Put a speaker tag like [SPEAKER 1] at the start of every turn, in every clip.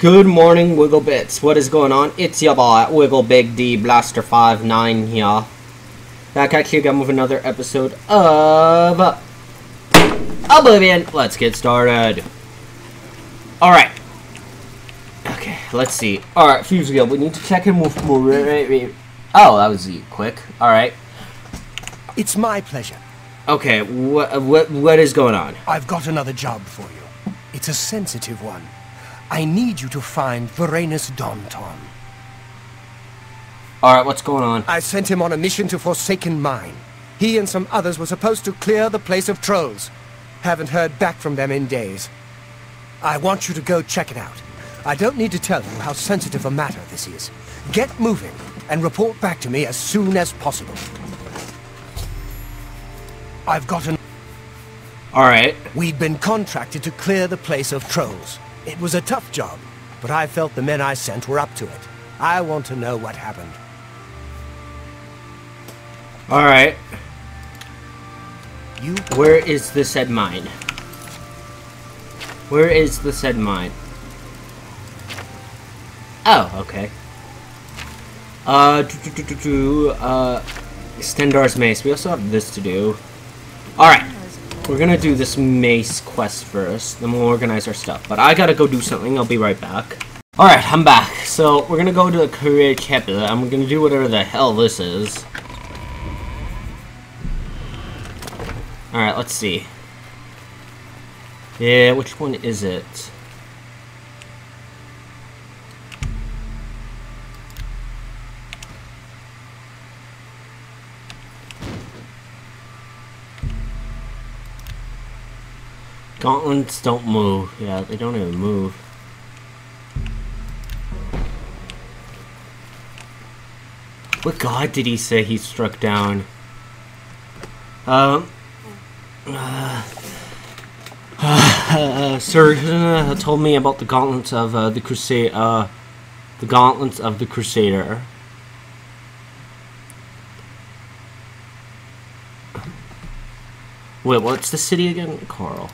[SPEAKER 1] Good morning, Wiggle Bits. What is going on? It's your boy, Wiggle Big D Blaster 59 here. Back at you again with another episode of Oblivion. Let's get started. Alright. Okay, let's see. Alright, Fusio, we need to check in with more. Oh, that was quick. Alright.
[SPEAKER 2] It's my pleasure.
[SPEAKER 1] Okay, what, what, what is going on?
[SPEAKER 2] I've got another job for you. It's a sensitive one. I need you to find Viranus Donton.
[SPEAKER 1] Alright, what's going on?
[SPEAKER 2] I sent him on a mission to Forsaken Mine. He and some others were supposed to clear the place of trolls. Haven't heard back from them in days. I want you to go check it out. I don't need to tell you how sensitive a matter this is. Get moving and report back to me as soon as possible. I've got an...
[SPEAKER 1] Alright.
[SPEAKER 2] We'd been contracted to clear the place of trolls. It was a tough job, but I felt the men I sent were up to it. I want to know what happened.
[SPEAKER 1] Alright.
[SPEAKER 2] You...
[SPEAKER 1] Where is the said mine? Where is the said mine? Oh, okay. Uh, do, do, do, do, uh, Stendarr's Mace. We also have this to do. Alright. We're gonna do this mace quest first, then we'll organize our stuff. But I gotta go do something, I'll be right back. Alright, I'm back. So, we're gonna go to the career and we're gonna do whatever the hell this is. Alright, let's see. Yeah, which one is it? Gauntlets don't move. Yeah, they don't even move. What god did he say he struck down? Um. Uh, uh, Sir uh, told me about the gauntlets of uh, the crusade. Uh, the gauntlets of the crusader. Wait, what's the city again, Carl?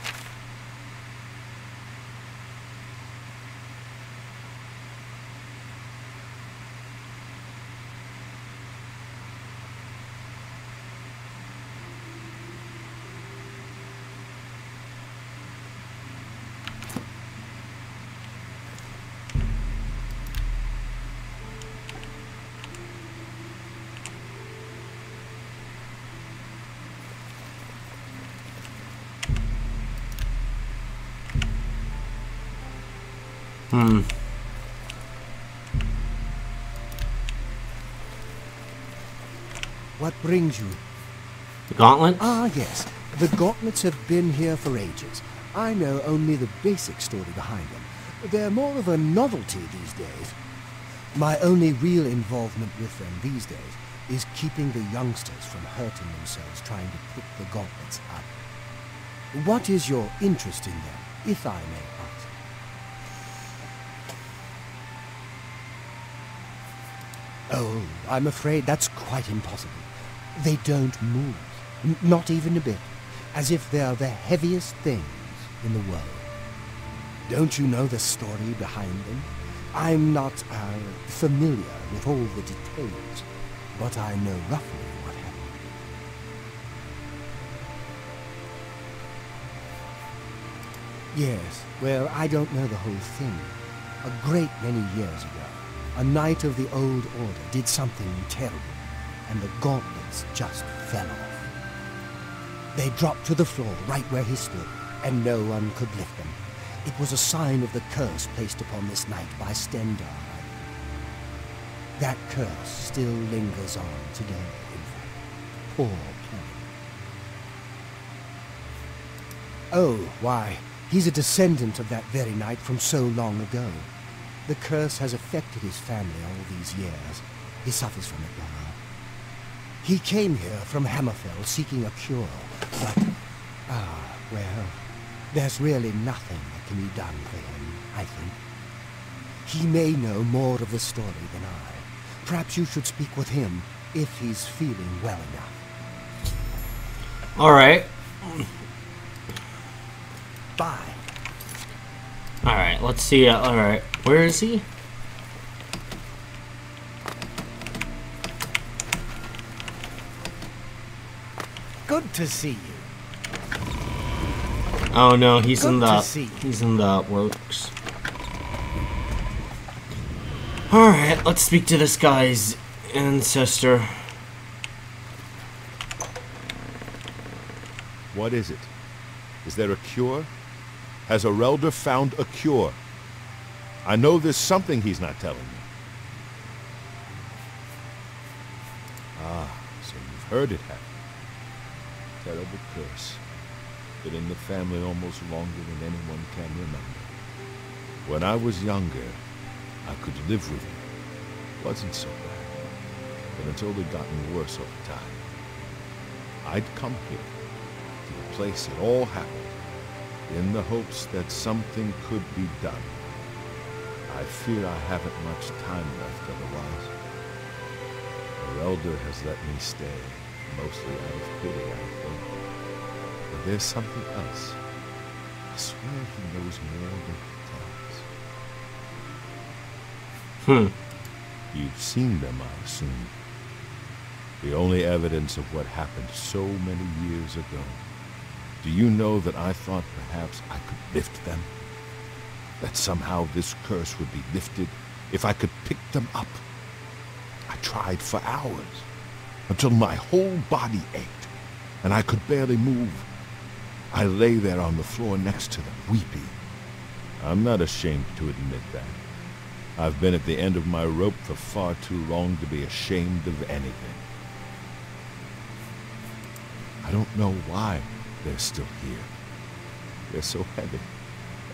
[SPEAKER 2] What brings you?
[SPEAKER 1] The gauntlet?
[SPEAKER 2] Ah, yes. The gauntlets have been here for ages. I know only the basic story behind them. They're more of a novelty these days. My only real involvement with them these days is keeping the youngsters from hurting themselves trying to pick the gauntlets up. What is your interest in them, if I may ask? Oh, I'm afraid that's quite impossible. They don't move, n- not even a bit, as if they're the heaviest things in the world. Don't you know the story behind them? I'm not uh, familiar with all the details, but I know roughly what happened. Yes, well, I don't know the whole thing. A great many years ago, a knight of the Old Order did something terrible, and the gauntlets just fell off. They dropped to the floor right where he stood, and no one could lift them. It was a sign of the curse placed upon this knight by Stendarr. That curse still lingers on today, in fact. Poor Kevin. Oh, why, he's a descendant of that very knight from so long ago. The curse has affected his family all these years. He suffers from it now. He came here from Hammerfell seeking a cure, but... Ah, well, there's really nothing that can be done for him, I think. He may know more of the story than I. Perhaps you should speak with him if he's feeling well enough.
[SPEAKER 1] Alright.
[SPEAKER 2] Bye.
[SPEAKER 1] Alright, let's see. Uh, Alright, where is he?
[SPEAKER 2] Good to see you.
[SPEAKER 1] Oh no, he's in
[SPEAKER 2] Good to
[SPEAKER 1] the he's in the works. Alright, let's speak to this guy's ancestor.
[SPEAKER 3] What is it? Is there a cure? Has Areldur found a cure? I know there's something he's not telling me. Ah, so you've heard it happen. Terrible curse. Been in the family almost longer than anyone can remember. When I was younger, I could live with it. Wasn't so bad. But it's only gotten worse over time. I'd come here to the place it all happened, in the hopes that something could be done. I fear I haven't much time left otherwise. The elder has let me stay, mostly out of pity, I think. But there's something else. I swear he knows more than he tells.
[SPEAKER 1] Hmm.
[SPEAKER 3] You've seen them, I assume. The only evidence of what happened so many years ago. Do you know that I thought perhaps I could lift them? That somehow this curse would be lifted if I could pick them up? I tried for hours, until my whole body ached, and I could barely move. I lay there on the floor next to them, weeping. I'm not ashamed to admit that. I've been at the end of my rope for far too long to be ashamed of anything. I don't know why they're still here. They're so heavy,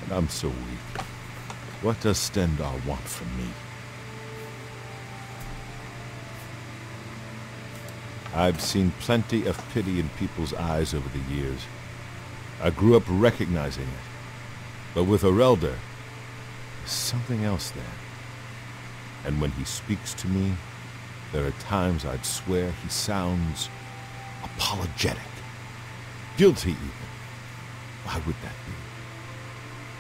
[SPEAKER 3] and I'm so weak. What does Stendarr want from me? I've seen plenty of pity in people's eyes over the years. I grew up recognizing it. But with Areldur, there's something else there. And when he speaks to me, there are times I'd swear he sounds apologetic. Guilty, even. Why would that be?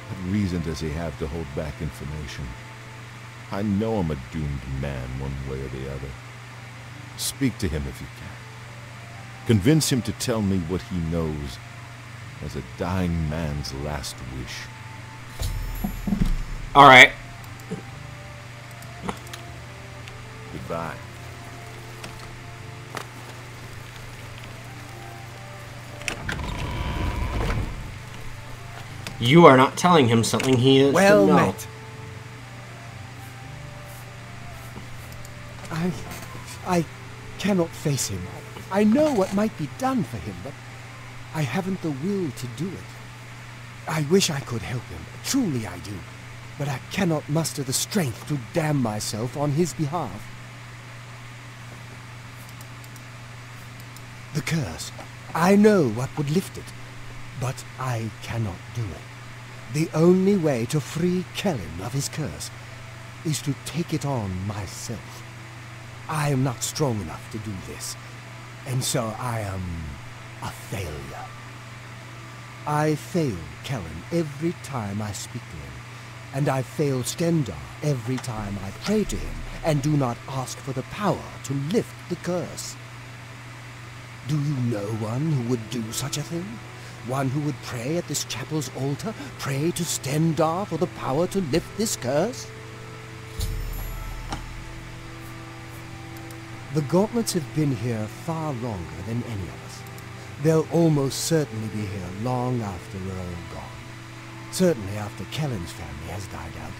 [SPEAKER 3] What reason does he have to hold back information? I know I'm a doomed man one way or the other. Speak to him if you can. Convince him to tell me what he knows as a dying man's last wish.
[SPEAKER 1] Alright.
[SPEAKER 3] Goodbye.
[SPEAKER 1] You are not telling him something he is
[SPEAKER 2] Well
[SPEAKER 1] to know.
[SPEAKER 2] met. I, I cannot face him. I know what might be done for him, but I haven't the will to do it. I wish I could help him. Truly I do. But I cannot muster the strength to damn myself on his behalf. The curse. I know what would lift it, but I cannot do it. The only way to free Kellen of his curse is to take it on myself. I am not strong enough to do this, and so I am a failure. I fail Kellen every time I speak to him, and I fail Stendarr every time I pray to him and do not ask for the power to lift the curse. Do you know one who would do such a thing? One who would pray at this chapel's altar, pray to Stendarr for the power to lift this curse? The gauntlets have been here far longer than any of us. They'll almost certainly be here long after we're all gone. Certainly after Kellen's family has died out.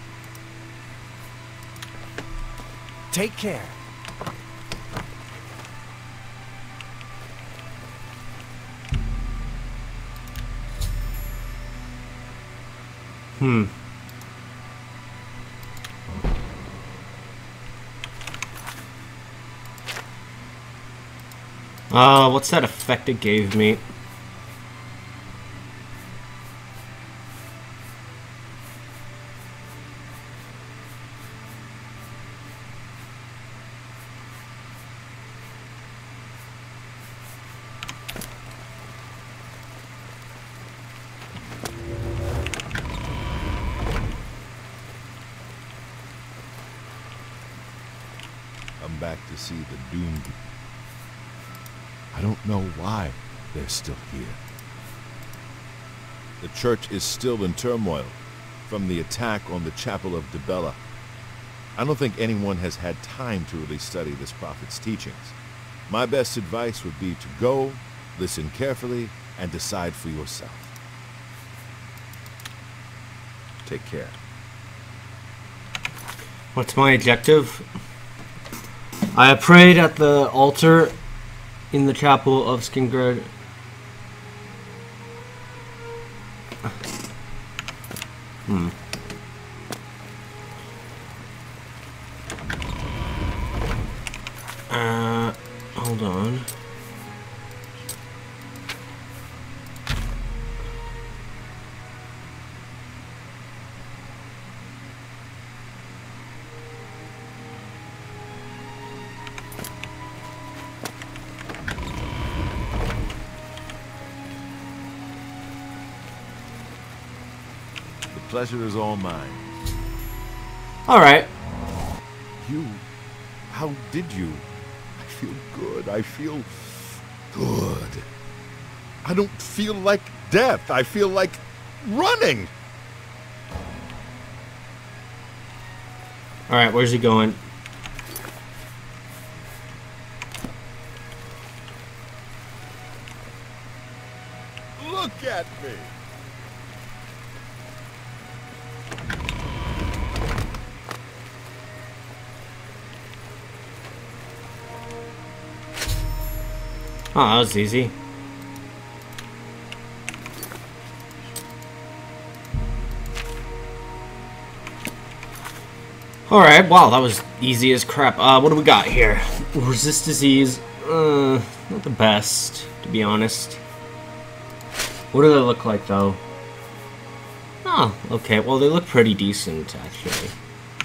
[SPEAKER 2] Take care.
[SPEAKER 1] Hmm. Uh, what's that effect it gave me?
[SPEAKER 3] They're still here. The church is still in turmoil from the attack on the Chapel of Dibella. I don't think anyone has had time to really study this prophet's teachings. My best advice would be to go, listen carefully, and decide for yourself. Take care.
[SPEAKER 1] What's my objective? I prayed at the altar in the chapel of Skingrad. Hmm.
[SPEAKER 3] Pleasure is all mine.
[SPEAKER 1] All right.
[SPEAKER 3] You, how did you? I feel good. I feel good. I don't feel like death. I feel like running.
[SPEAKER 1] All right. Where's he going?
[SPEAKER 3] Look at me.
[SPEAKER 1] Oh, that was easy. Alright, wow, that was easy as crap. Uh, what do we got here? Resist disease. Uh, not the best, to be honest. What do they look like, though? Oh, okay, well, they look pretty decent, actually.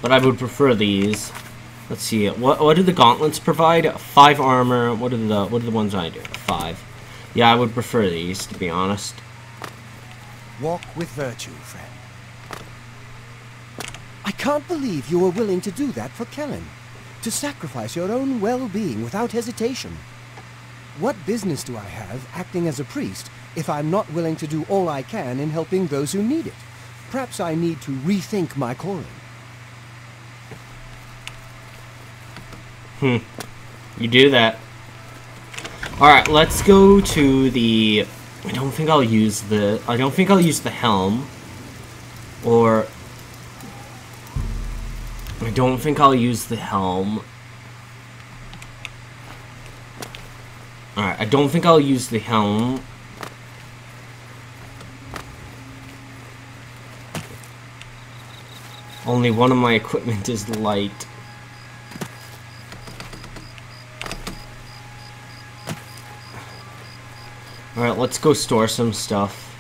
[SPEAKER 1] But I would prefer these. Let's see. What what do the gauntlets provide? Five armor. What are the what are the ones I do? Five. Yeah, I would prefer these to be honest.
[SPEAKER 2] Walk with virtue, friend. I can't believe you were willing to do that for Kellen. To sacrifice your own well-being without hesitation. What business do I have acting as a priest if I'm not willing to do all I can in helping those who need it? Perhaps I need to rethink my calling.
[SPEAKER 1] Hmm. You do that. Alright, let's go to the I don't think I'll use the I don't think I'll use the helm. Or I don't think I'll use the helm. Alright, I don't think I'll use the helm. Only one of my equipment is light. Alright, let's go store some stuff.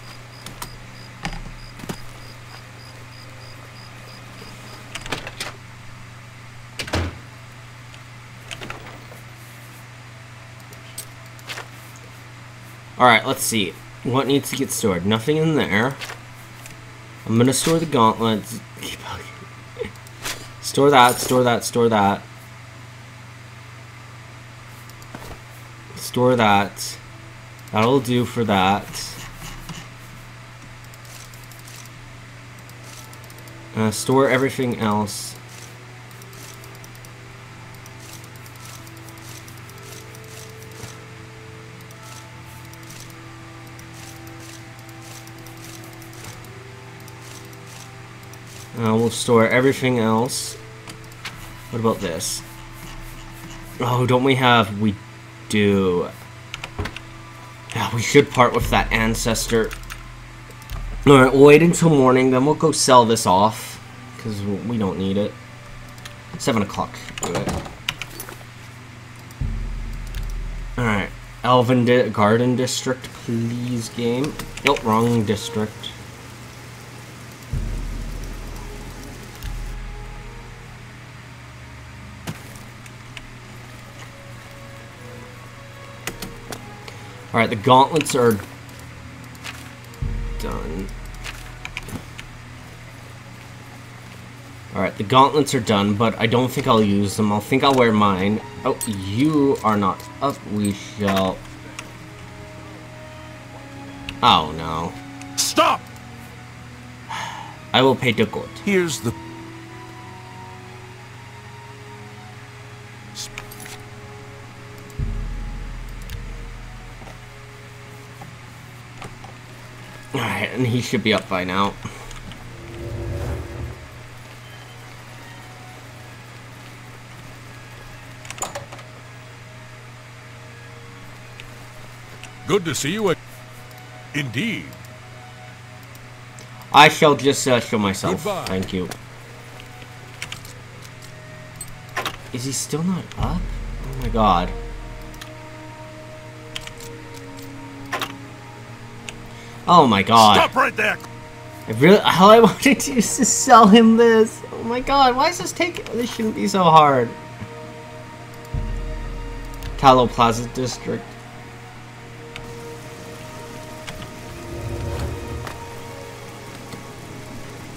[SPEAKER 1] Alright, let's see. What needs to get stored? Nothing in there. I'm gonna store the gauntlets. store that, store that, store that. Store that. That'll do for that. Uh, store everything else. Uh, we'll store everything else. What about this? Oh, don't we have... We do. Yeah, we should part with that ancestor. Alright, we'll wait until morning, then we'll go sell this off. Because we don't need it. 7 o'clock. Alright. Elven Di Garden District, please, game. Nope, wrong district. Alright, the gauntlets are done. Alright, the gauntlets are done, but I don't think I'll use them. I'll think I'll wear mine. Oh, you are not up. We shall... Oh, no.
[SPEAKER 3] Stop!
[SPEAKER 1] I will pay the gold.
[SPEAKER 3] Here's the...
[SPEAKER 1] Alright, and he should be up by now.
[SPEAKER 3] Good to see you. Indeed.
[SPEAKER 1] I shall just uh, show myself.
[SPEAKER 3] Goodbye.
[SPEAKER 1] Thank you. Is he still not up? Oh my god. Oh my god.
[SPEAKER 3] Stop right there!
[SPEAKER 1] I really, all I wanted to do is to sell him this. Oh my god, why is this taking? This shouldn't be so hard. Talos Plaza District.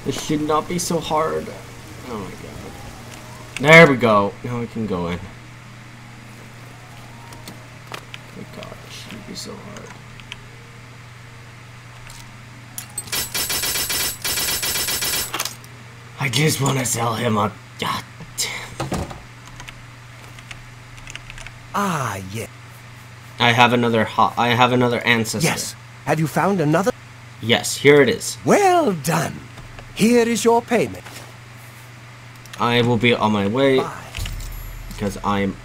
[SPEAKER 1] This should not be so hard. Oh my god. There we go. Now we can go in. Oh my god, this shouldn't be so hard. I just want to sell him a. God damn.
[SPEAKER 2] Ah, yes.
[SPEAKER 1] I have another hot. I have another ancestor.
[SPEAKER 2] Yes. Have you found another?
[SPEAKER 1] Yes, here it is.
[SPEAKER 2] Well done. Here is your payment.
[SPEAKER 1] I will be on my way
[SPEAKER 2] Bye.
[SPEAKER 1] because I'm.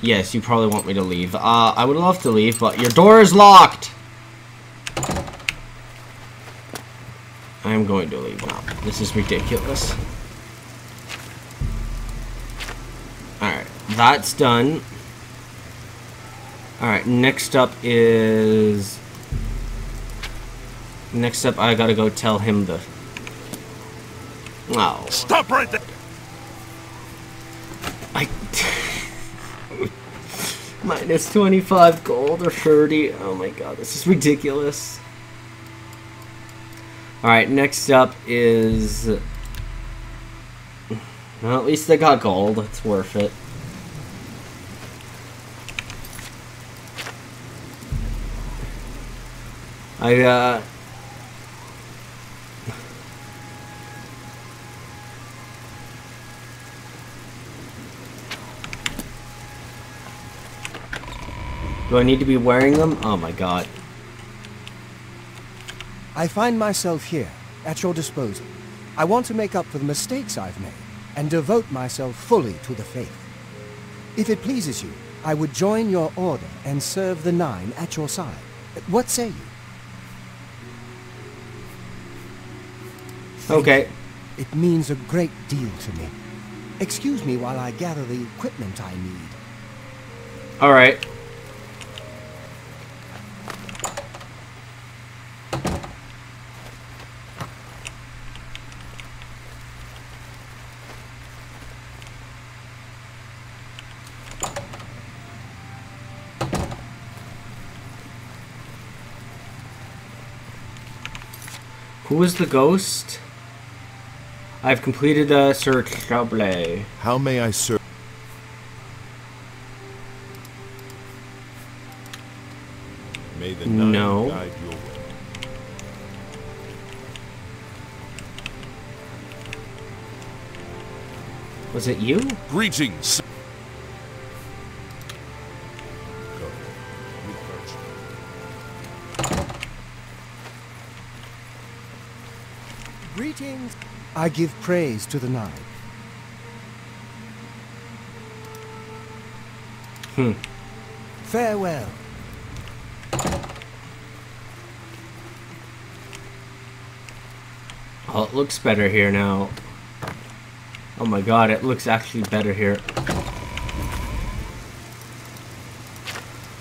[SPEAKER 1] Yes, you probably want me to leave. Uh, I would love to leave, but your door is locked. Am going to leave now. This is ridiculous. Alright, that's done. Alright, next up is... Next up, I gotta go tell him the... Oh,
[SPEAKER 3] Stop right there!
[SPEAKER 1] I... Minus 25 gold or 30. Oh my god, this is ridiculous. Alright, next up is... Well, at least they got gold. It's worth it. I, uh... Do I need to be wearing them? Oh my god.
[SPEAKER 2] I find myself here, at your disposal. I want to make up for the mistakes I've made, and devote myself fully to the faith. If it pleases you, I would join your order and serve the Nine at your side. What say you? Thank
[SPEAKER 1] Okay.
[SPEAKER 2] you. It means a great deal to me. Excuse me while I gather the equipment I need.
[SPEAKER 1] Alright. Who is the ghost? I've completed the search, Chable.
[SPEAKER 3] How may I serve? May the
[SPEAKER 1] No.
[SPEAKER 3] guide your way.
[SPEAKER 1] Was it you?
[SPEAKER 3] Greetings.
[SPEAKER 2] I give praise to the Nine.
[SPEAKER 1] Hmm.
[SPEAKER 2] Farewell.
[SPEAKER 1] Oh, it looks better here now. Oh my god, it looks actually better here.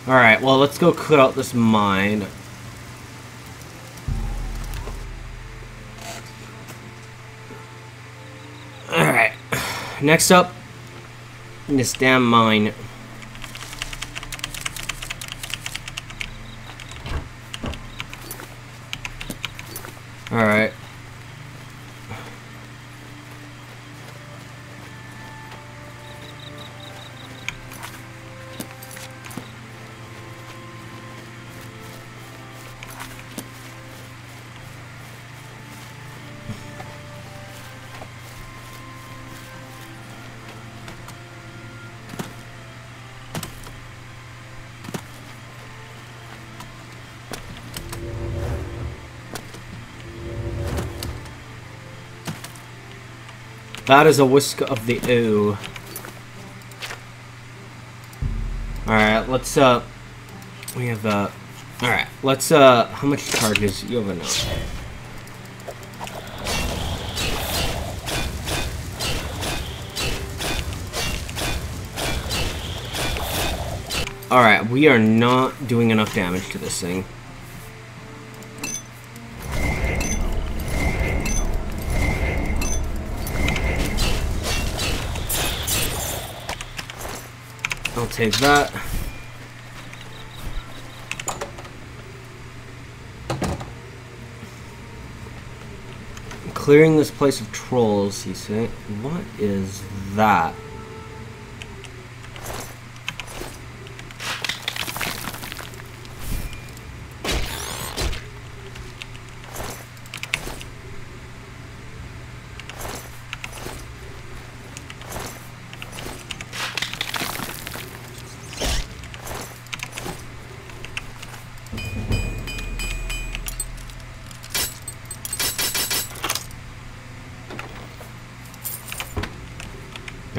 [SPEAKER 1] Alright, well, let's go clear out this mine. Alright. Next up, this damn mine. That is a whisk of the ooh. Alright, let's, uh... We have, uh... Alright, let's, uh... How much charges? You have enough. Alright, we are not doing enough damage to this thing. Take that. Clearing this place of trolls, he said. What is that?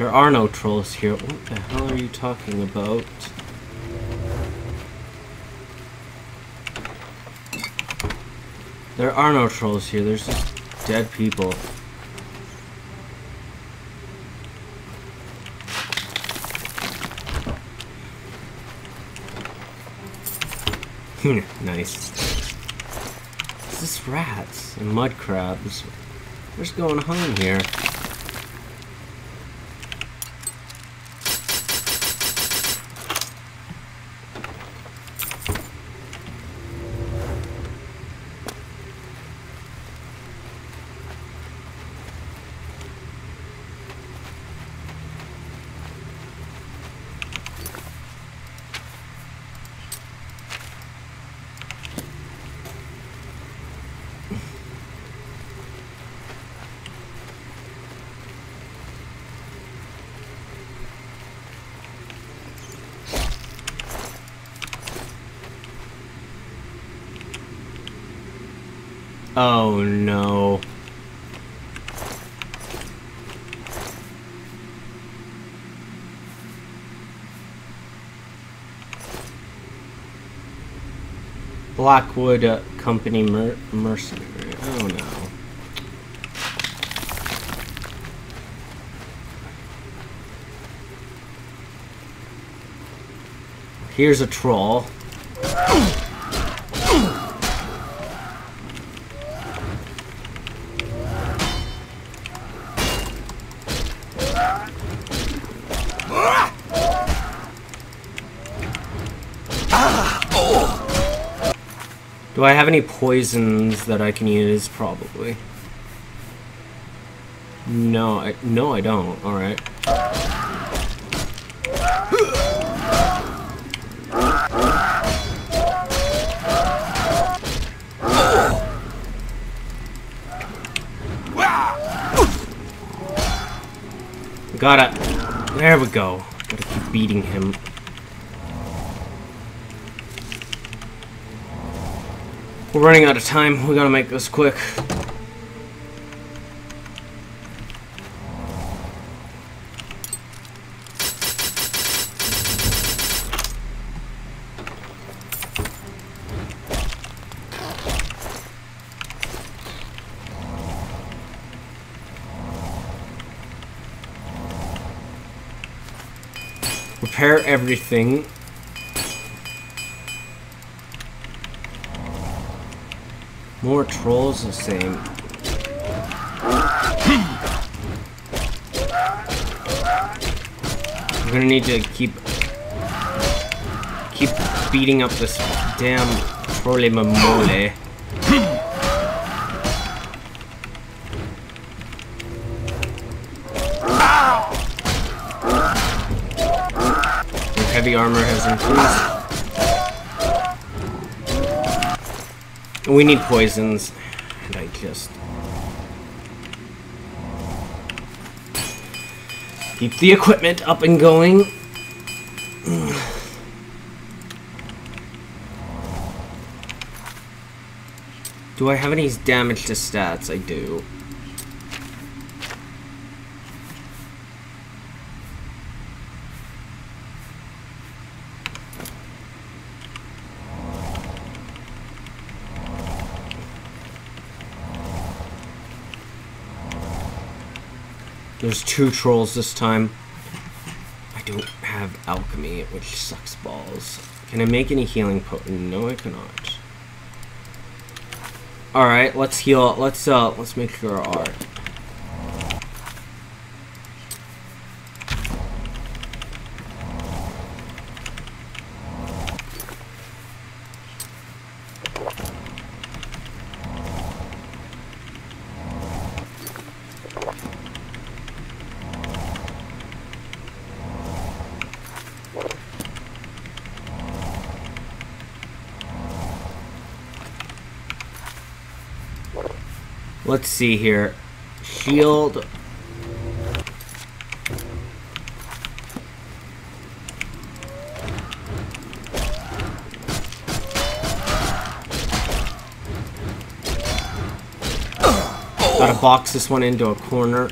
[SPEAKER 1] There are no trolls here. What the hell are you talking about? There are no trolls here. There's just dead people. Hmm, nice. Is this rats and mud crabs? What's going on here? Oh no. Blackwood uh, Company mer mercenary. Oh no. Here's a troll. Do I have any poisons that I can use? Probably. No, I, no, I don't. All right. Gotta. There we go. Gotta keep beating him. We're running out of time. We gotta make this quick. Repair everything. More trolls the same. I'm gonna need to keep keep beating up this damn trolley mamole. Heavy armor has increased. We need poisons. And I just... Keep the equipment up and going. Do I have any damage to stats? I do. There's two trolls this time. I don't have alchemy, which sucks balls. Can I make any healing potion? No, I cannot. All right, let's heal. Let's uh, let's make sure our Let's see here. Shield. Gotta box this one into a corner.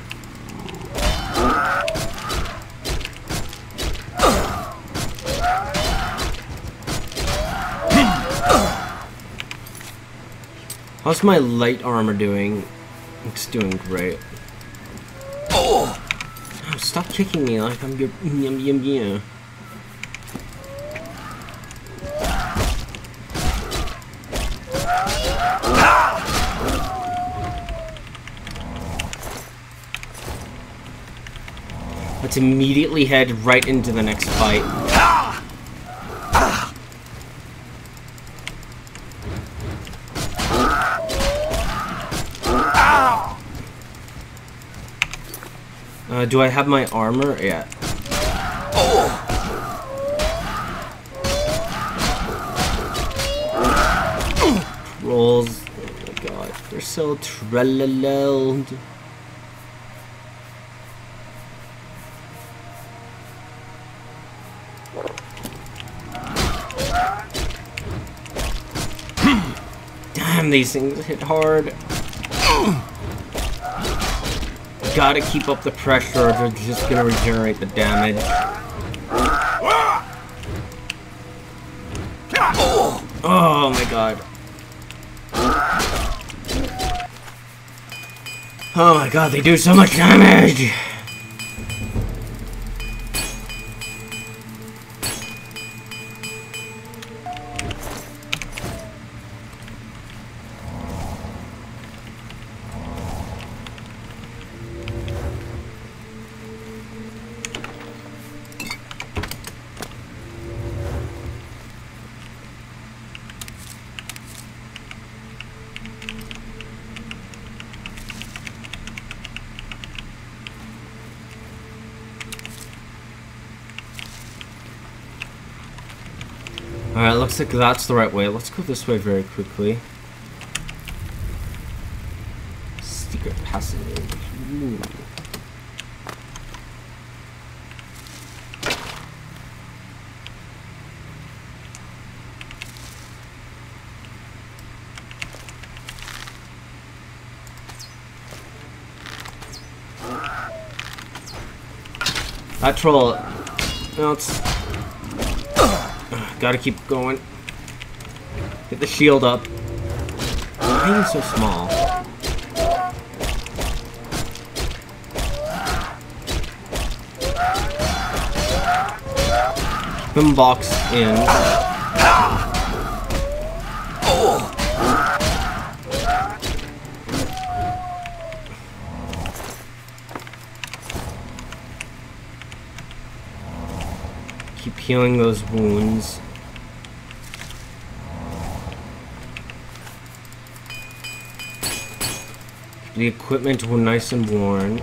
[SPEAKER 1] How's my light armor doing? It's doing great. Oh! Stop kicking me like I'm your yum yum yum. Let's immediately head right into the next fight. Uh, do I have my armor? Yeah. Rolls. Oh my god. They're so trellalelled. Damn, these things hit hard. Gotta keep up the pressure or they're just gonna regenerate the damage. Oh my god. Oh my god, they do so much damage! Alright, looks like that's the right way. Let's go this way very quickly. Secret passage. Ooh. That troll, no, it's Gotta keep going. Get the shield up. Why are you so small? Keep boxed in. Keep healing those wounds. The equipment were nice and worn.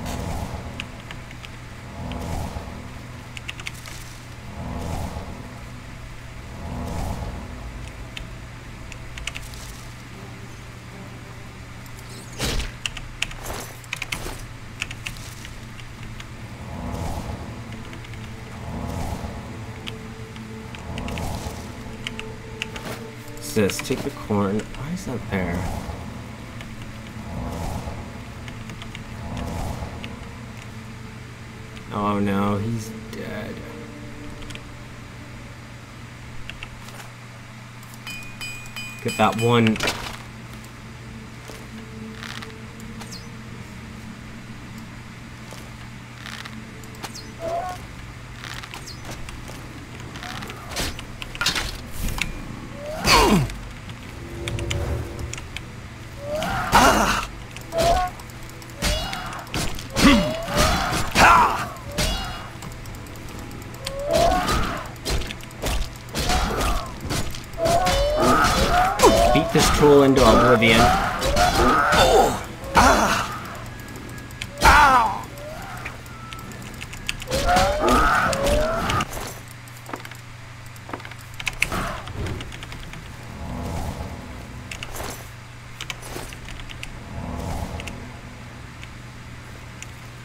[SPEAKER 1] What's? Take the corn. Why is that there? Oh no, he's dead. Get that one. Oblivion.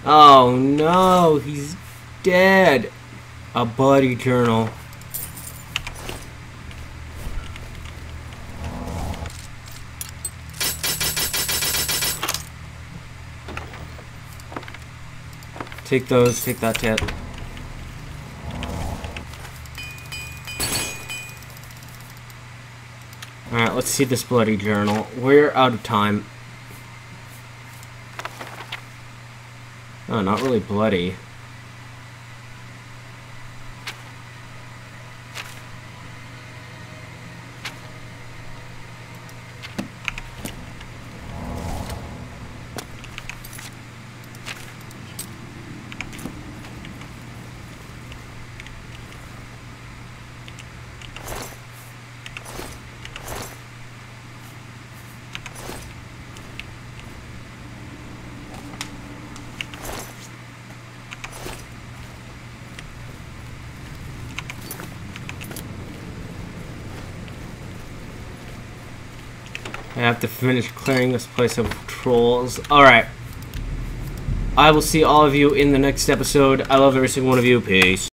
[SPEAKER 1] Oh no, he's dead. A buddy journal. Take those, take that tip. Alright, let's see this bloody journal. We're out of time. Oh, not really bloody. I to finish clearing this place of trolls. Alright. I will see all of you in the next episode. I love every single one of you. Peace.